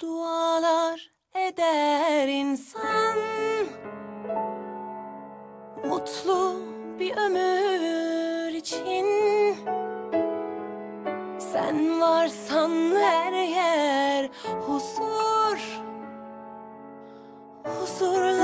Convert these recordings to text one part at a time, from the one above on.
Dualar eder insan. Mutlu bir ömür için. Sen varsan her yer huzur. Huzurla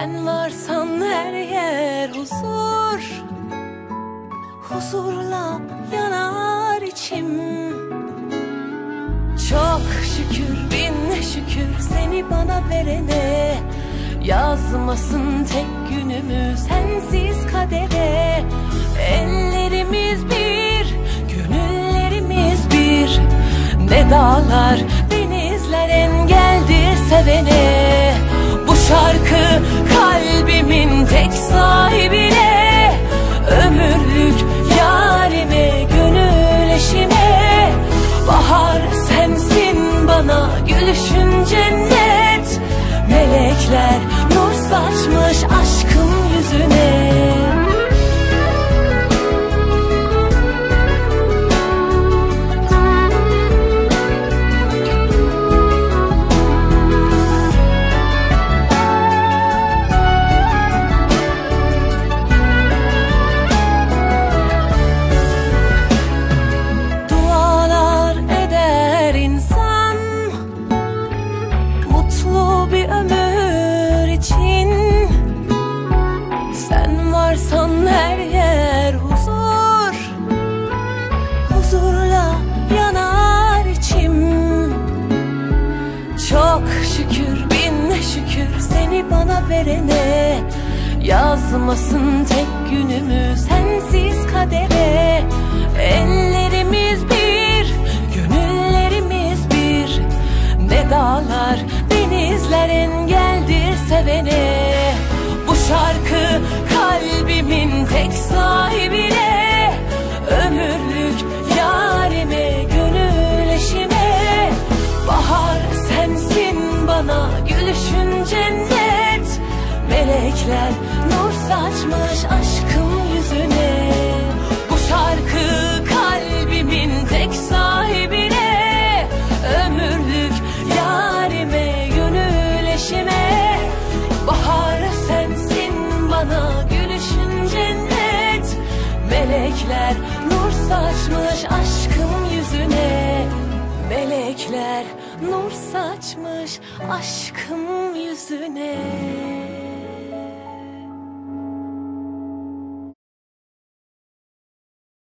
Sen varsan her yer huzur. Huzurla yanar içim. Çok şükür bin şükür seni bana verene. Yazmasın tek günümü sensiz kadere. Ellerimiz bir, gönüllerimiz bir. Ne dağlar, denizler engeldir sevene. Bu şarkı tek sahibine Ömürlük yarime, gönül eşime. Bahar sensin bana gülüşün cennet. Melekler nur saçmış aşkın verene Yazmasın tek günümü sensiz kadere. Ellerimiz bir, gönüllerimiz bir. Ne dağlar, denizler engeldir sevene. Bu şarkı kalbimin tek sahibine Melekler nur saçmış aşkın yüzüne. Bu şarkı kalbimin tek sahibine. Ömürlük yarime gönül eşime Bahar sensin bana gülüşün cennet. Melekler nur saçmış aşkın yüzüne. Melekler nur saçmış aşkın yüzüne